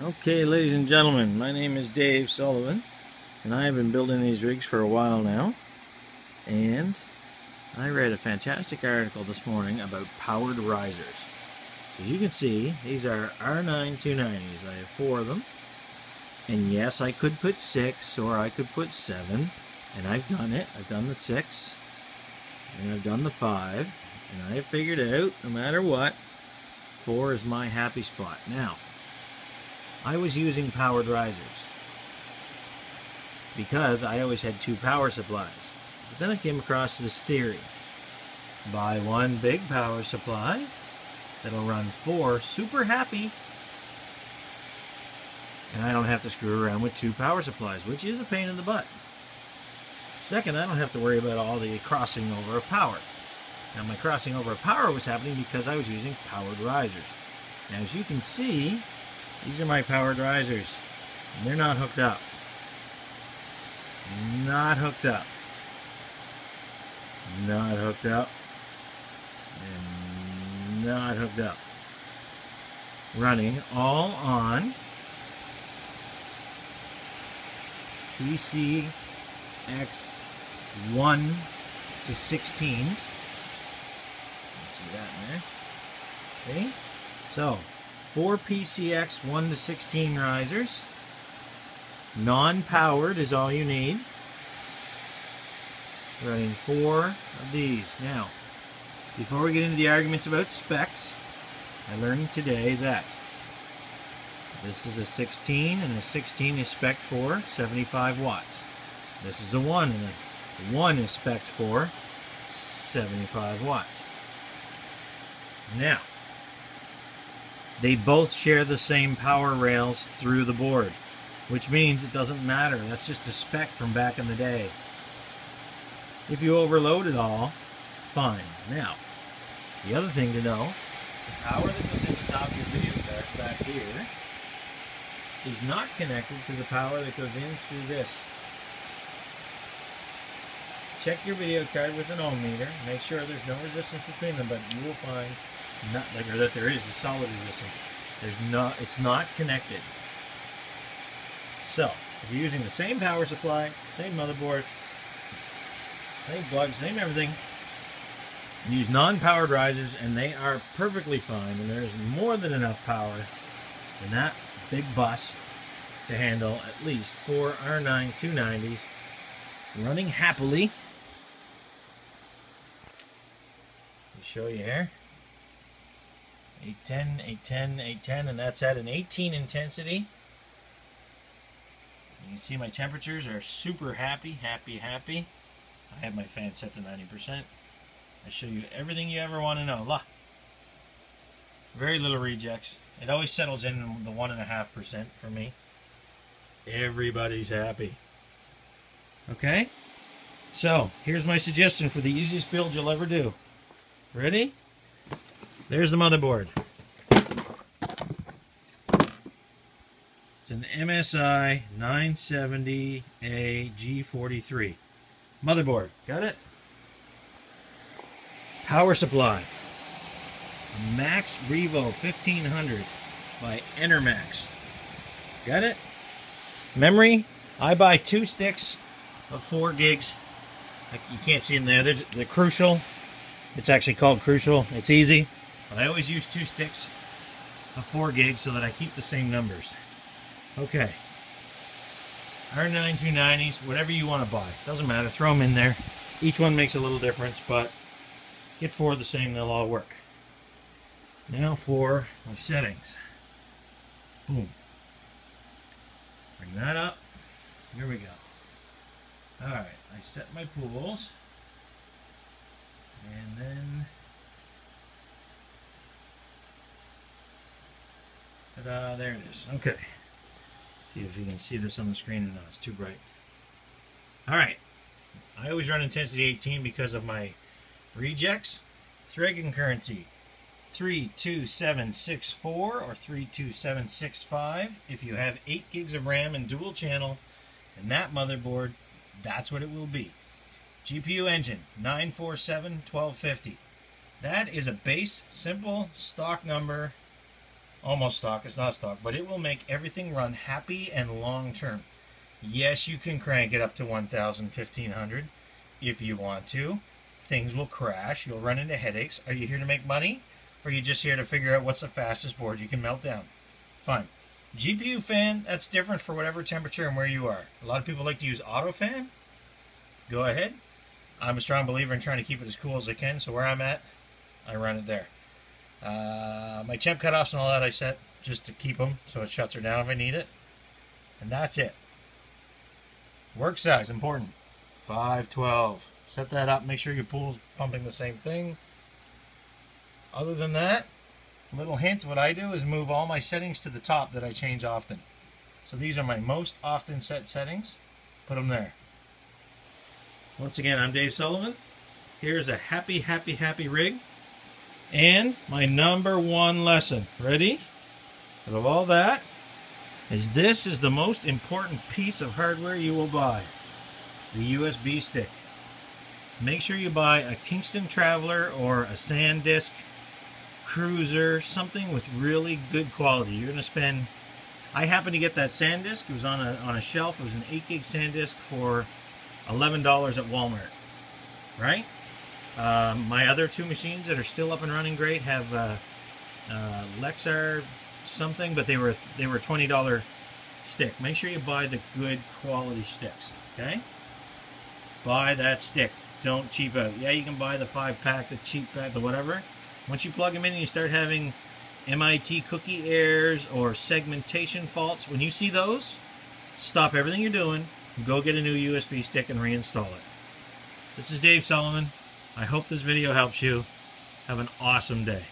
Okay, ladies and gentlemen, my name is Dave Sullivan, and I have been building these rigs for a while now. And I read a fantastic article this morning about powered risers. As you can see, these are R9 290s. I have four of them. And yes, I could put six, or I could put seven. And I've done it. I've done the six, and I've done the five. And I have figured out, no matter what, four is my happy spot. Now, I was using powered risers because I always had two power supplies. But then I came across this theory. Buy one big power supply that'll run four super happy and I don't have to screw around with two power supplies, which is a pain in the butt. Second, I don't have to worry about all the crossing over of power. Now my crossing over of power was happening because I was using powered risers. Now as you can see, these are my powered risers. And they're not hooked up. Not hooked up. Not hooked up. And not hooked up. Running all on PCX1 to 16s. see that in there. Okay. So, four PCX 1 to 16 risers. Non-powered is all you need. Running four of these. Now, before we get into the arguments about specs, I learned today that this is a 16 and a 16 is spec for 75 watts. This is a 1 and a 1 is spec for 75 watts. Now, they both share the same power rails through the board, which means it doesn't matter. That's just a spec from back in the day. If you overload it all, fine. Now, the other thing to know, the power that goes in the top of your video card back here is not connected to the power that goes in through this. Check your video card with an ohm meter. Make sure there's no resistance between them, but you will find not like or that there is a solid resistance. There's not it's not connected. So if you're using the same power supply, same motherboard, same plug, same everything, use non-powered risers and they are perfectly fine and there's more than enough power in that big bus to handle at least four R9 290s running happily. Let me show you here. 810, 810, 810, and that's at an 18 intensity. You can see my temperatures are super happy, happy, happy. I have my fan set to 90%. I show you everything you ever want to know. La. Very little rejects. It always settles in the 1.5% for me. Everybody's happy. Okay? So, here's my suggestion for the easiest build you'll ever do. Ready? There's the motherboard. It's an MSI 970A G43. Motherboard. Got it? Power supply. Max Revo 1500 by Enermax. Got it? Memory. I buy two sticks of 4 gigs. You can't see them there. They're, they're crucial. It's actually called Crucial. It's easy. But I always use two sticks of 4 gigs so that I keep the same numbers. Okay. R9 290s, whatever you want to buy. Doesn't matter. Throw them in there. Each one makes a little difference, but get four the same, they'll all work. Now for my settings. Boom. Bring that up. Here we go. Alright, I set my pools. And then Ta-da, uh, there it is. Okay. See if you can see this on the screen or not. It's too bright. Alright. I always run intensity 18 because of my rejects. Thread concurrency 32764 or 32765. If you have 8 gigs of RAM and dual channel and that motherboard, that's what it will be. GPU engine 947 1250. That is a base, simple, stock number almost stock. It's not stock, but it will make everything run happy and long term. Yes, you can crank it up to 1,000, 1,500 if you want to. Things will crash. You'll run into headaches. Are you here to make money? Or are you just here to figure out what's the fastest board you can melt down? Fine. GPU fan, that's different for whatever temperature and where you are. A lot of people like to use auto fan. Go ahead. I'm a strong believer in trying to keep it as cool as I can, so where I'm at, I run it there. Uh, Uh, my temp cutoffs and all that I set just to keep them so it shuts her down if I need it. And that's it. Work size, important. 512. Set that up, make sure your pool's pumping the same thing. Other than that, little hint, what I do is move all my settings to the top that I change often. So these are my most often set settings. Put them there. Once again, I'm Dave Sullivan. Here's a happy, happy, happy rig. And my number one lesson. Ready? Out of all that, is this is the most important piece of hardware you will buy. The USB stick. Make sure you buy a Kingston Traveler or a SanDisk Cruzer, something with really good quality. You're going to spend, I happened to get that SanDisk. It was on a, on a shelf. It was an 8 gig SanDisk for $11 at Walmart. Right? Um, my other two machines that are still up and running great have uh, uh, Lexar something, but they were they were twenty dollar stick. Make sure you buy the good quality sticks. Okay, buy that stick. Don't cheap out. Yeah, you can buy the five pack, the cheap pack, the whatever. Once you plug them in and you start having MIT cookie errors or segmentation faults, when you see those, stop everything you're doing, go get a new USB stick and reinstall it. This is Dave Sullivan. I hope this video helps you. Have an awesome day.